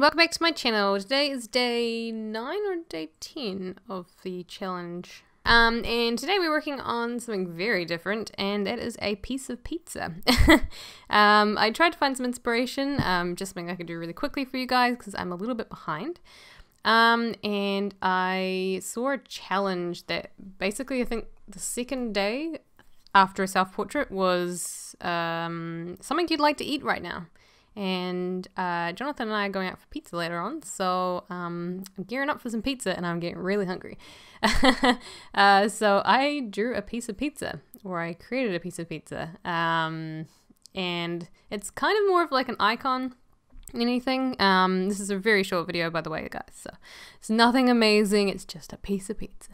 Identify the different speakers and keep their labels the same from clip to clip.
Speaker 1: welcome back to my channel. Today is day 9 or day 10 of the challenge. Um, and today we're working on something very different, and that is a piece of pizza. um, I tried to find some inspiration, um, just something I could do really quickly for you guys because I'm a little bit behind. Um, and I saw a challenge that basically I think the second day after a self portrait was um, something you'd like to eat right now. And uh, Jonathan and I are going out for pizza later on, so um, I'm gearing up for some pizza and I'm getting really hungry. uh, so I drew a piece of pizza, or I created a piece of pizza. Um, and it's kind of more of like an icon anything. Um, this is a very short video, by the way, guys. So it's nothing amazing. It's just a piece of pizza.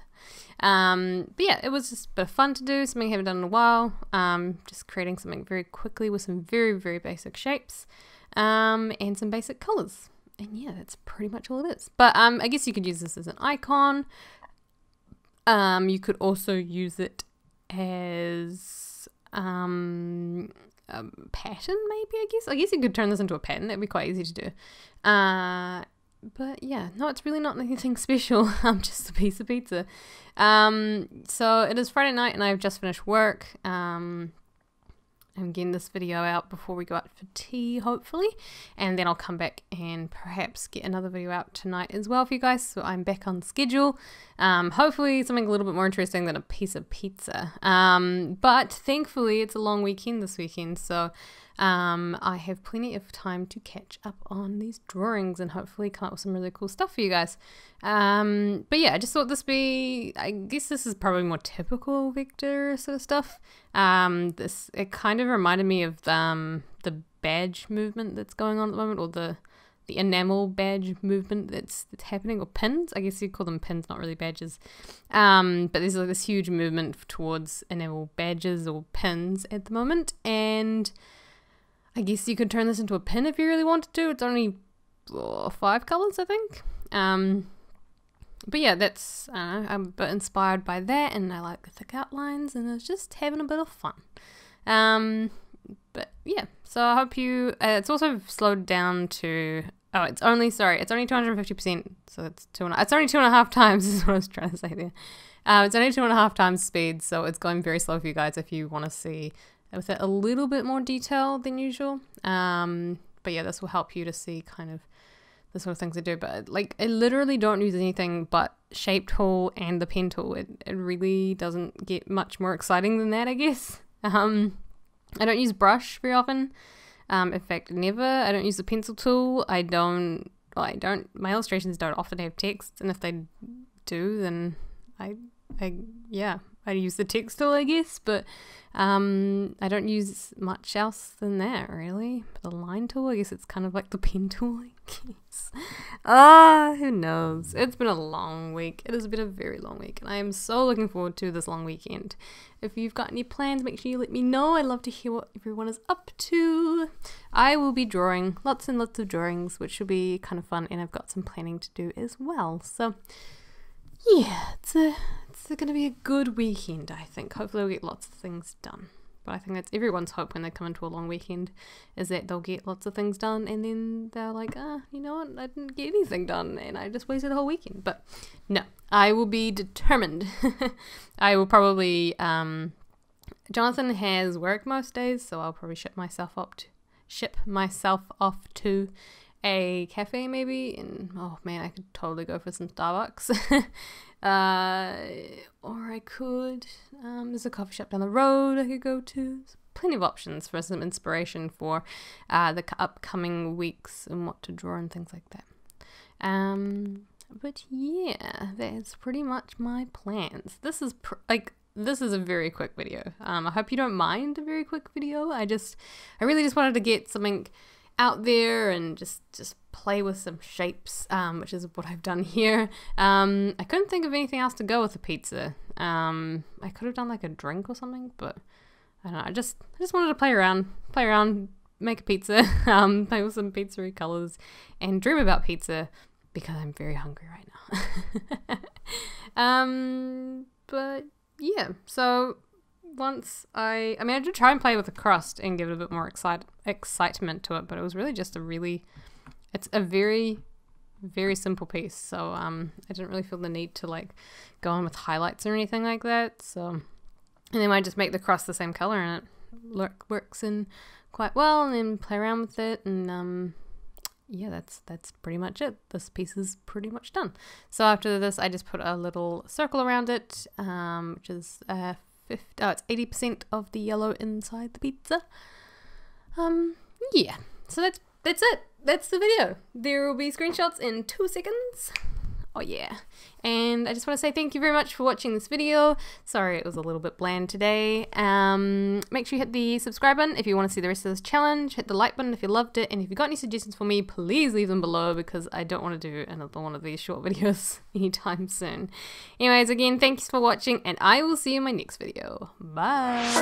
Speaker 1: Um, but yeah, it was just a bit of fun to do. Something I haven't done in a while. Um, just creating something very quickly with some very very basic shapes, um, and some basic colors. And yeah, that's pretty much all it is. But um, I guess you could use this as an icon. Um, you could also use it as um a pattern, maybe, I guess. I guess you could turn this into a pattern. That'd be quite easy to do. Uh, but yeah, no, it's really not anything special. I'm just a piece of pizza. Um, so it is Friday night and I've just finished work. Um, I'm getting this video out before we go out for tea, hopefully. And then I'll come back and perhaps get another video out tonight as well for you guys. So I'm back on schedule. Um, hopefully something a little bit more interesting than a piece of pizza. Um, but thankfully it's a long weekend this weekend. So um, I have plenty of time to catch up on these drawings and hopefully come up with some really cool stuff for you guys. Um, but yeah, I just thought this be, I guess this is probably more typical Vector sort of stuff. Um, this, it kind of reminded me of um, the badge movement that's going on at the moment, or the, the enamel badge movement that's, that's happening, or pins. I guess you call them pins, not really badges. Um, but there's like this huge movement towards enamel badges or pins at the moment, and I guess you could turn this into a pin if you really wanted to. It's only oh, five colors, I think. Um, but yeah, that's I'm a bit inspired by that, and I like the thick outlines, and it's just having a bit of fun. Um, but yeah, so I hope you. Uh, it's also slowed down to. Oh, it's only sorry, it's only two hundred fifty percent. So it's two and it's only two and a half times is what I was trying to say there. Uh, it's only two and a half times speed, so it's going very slow for you guys if you want to see with a little bit more detail than usual. Um, but yeah, this will help you to see kind of the sort of things I do. But like, I literally don't use anything but shape tool and the pen tool. It, it really doesn't get much more exciting than that, I guess. Um, I don't use brush very often. Um, in fact, never. I don't use the pencil tool. I don't. Well, I don't. My illustrations don't often have text, and if they do, then I, I yeah, I use the text tool, I guess, but um, I don't use much else than that, really. But the line tool, I guess it's kind of like the pen tool, I guess. Ah, who knows? It's been a long week. It has been a very long week, and I am so looking forward to this long weekend. If you've got any plans, make sure you let me know. I'd love to hear what everyone is up to. I will be drawing lots and lots of drawings, which will be kind of fun, and I've got some planning to do as well. So, yeah, it's a it's going to be a good weekend, I think. Hopefully, we'll get lots of things done. But I think that's everyone's hope when they come into a long weekend is that they'll get lots of things done and then they're like, ah, you know what, I didn't get anything done and I just wasted the whole weekend. But no, I will be determined. I will probably, um, Jonathan has work most days, so I'll probably ship myself up to, ship myself off to a cafe maybe and oh man i could totally go for some starbucks. Uh, or i could um, there's a coffee shop down the road i could go to. There's plenty of options for some inspiration for uh, the upcoming weeks and what to draw and things like that. Um, but yeah that's pretty much my plans. This is like this is a very quick video. Um, i hope you don't mind a very quick video. I just i really just wanted to get something out there and just just play with some shapes, um, which is what I've done here. Um, I couldn't think of anything else to go with the pizza. Um, I could have done like a drink or something, but I don't know. I just I just wanted to play around, play around, make a pizza, um, play with some pizzeria colors, and dream about pizza because I'm very hungry right now. um, but yeah, so once I, I mean, I did try and play with the crust and give it a bit more excite, excitement to it, but it was really just a really, it's a very very simple piece. So um I didn't really feel the need to like go on with highlights or anything like that. So and then I just make the crust the same color and it look, works in quite well and then play around with it and um yeah that's that's pretty much it. This piece is pretty much done. So after this I just put a little circle around it um which is uh 50, oh it's 80% of the yellow inside the pizza um yeah so that's that's it that's the video. There will be screenshots in two seconds. Oh yeah. And I just want to say thank you very much for watching this video. Sorry it was a little bit bland today. Um, make sure you hit the subscribe button if you want to see the rest of this challenge. Hit the like button if you loved it. And if you've got any suggestions for me, please leave them below because I don't want to do another one of these short videos anytime soon. Anyways, again, thanks for watching and I will see you in my next video. Bye!